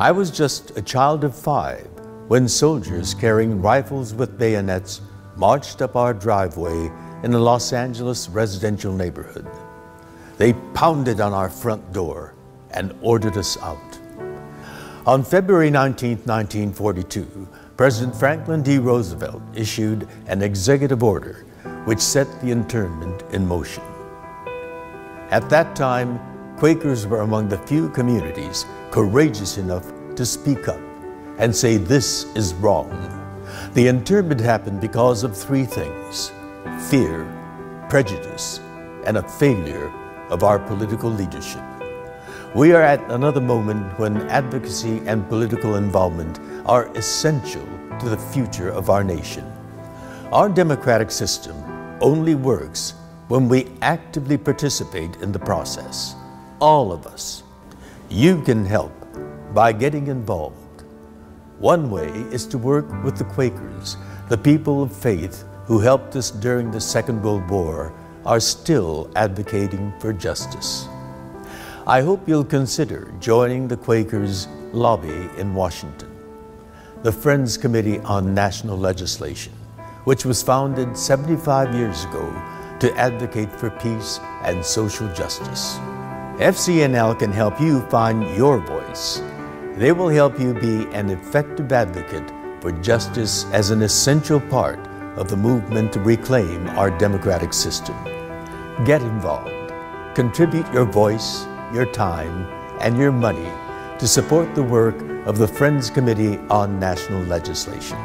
I was just a child of five when soldiers carrying rifles with bayonets marched up our driveway in a Los Angeles residential neighborhood. They pounded on our front door and ordered us out. On February 19, 1942, President Franklin D. Roosevelt issued an executive order which set the internment in motion. At that time, Quakers were among the few communities courageous enough to speak up and say this is wrong. The internment happened because of three things fear, prejudice, and a failure of our political leadership. We are at another moment when advocacy and political involvement are essential to the future of our nation. Our democratic system only works when we actively participate in the process. All of us. You can help by getting involved. One way is to work with the Quakers, the people of faith who helped us during the Second World War, are still advocating for justice. I hope you'll consider joining the Quakers' lobby in Washington, the Friends Committee on National Legislation, which was founded 75 years ago to advocate for peace and social justice. FCNL can help you find your voice. They will help you be an effective advocate for justice as an essential part of the movement to reclaim our democratic system. Get involved. Contribute your voice, your time, and your money to support the work of the Friends Committee on National Legislation.